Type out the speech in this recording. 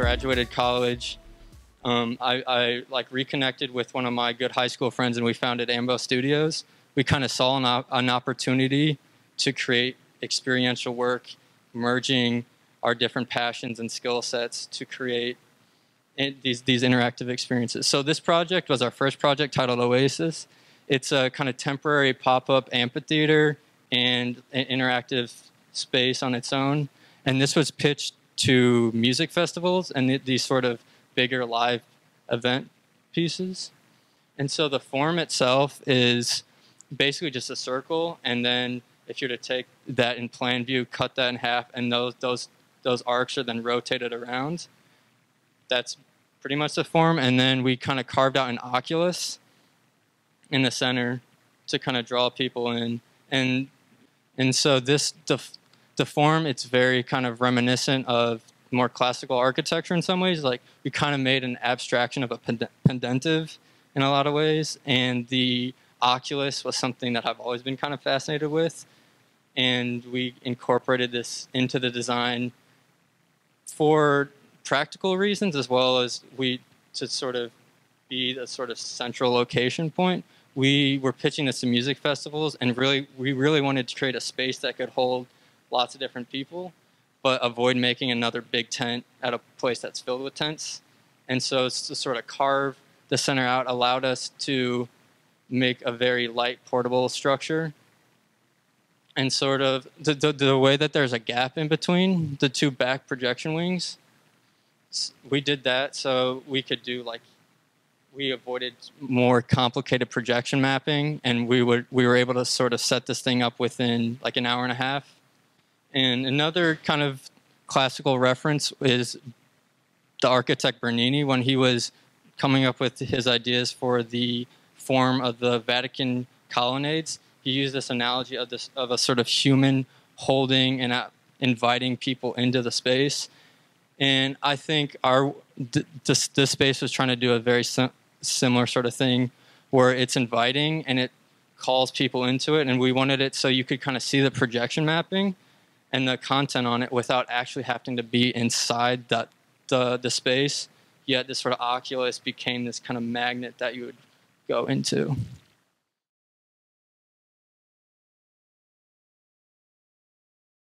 graduated college, um, I, I, like reconnected with one of my good high school friends, and we founded Ambo Studios. We kind of saw an, an opportunity to create experiential work, merging our different passions and skill sets to create these these interactive experiences. So this project was our first project titled Oasis. It's a kind of temporary pop-up amphitheater and an interactive space on its own. And this was pitched to music festivals and these sort of bigger live event pieces. And so the form itself is basically just a circle. And then if you're to take that in plan view, cut that in half, and those, those, those arcs are then rotated around, that's pretty much the form. And then we kind of carved out an oculus in the center to kind of draw people in. And, and so this, the, the form, it's very kind of reminiscent of more classical architecture in some ways. Like we kind of made an abstraction of a pendentive in a lot of ways. And the oculus was something that I've always been kind of fascinated with. And we incorporated this into the design for practical reasons as well as we to sort of be the sort of central location point. We were pitching this to music festivals and really we really wanted to create a space that could hold lots of different people but avoid making another big tent at a place that's filled with tents. And so to sort of carve the center out allowed us to make a very light portable structure and sort of the, the, the, way that there's a gap in between the two back projection wings we did that so we could do like we avoided more complicated projection mapping and we would we were able to sort of set this thing up within like an hour and a half and another kind of classical reference is the architect Bernini when he was coming up with his ideas for the form of the Vatican colonnades. He used this analogy of this of a sort of human holding and uh, inviting people into the space. And I think our this, this space was trying to do a very sim similar sort of thing, where it's inviting and it calls people into it. And we wanted it so you could kind of see the projection mapping and the content on it without actually having to be inside that the the space. Yet this sort of Oculus became this kind of magnet that you would go into.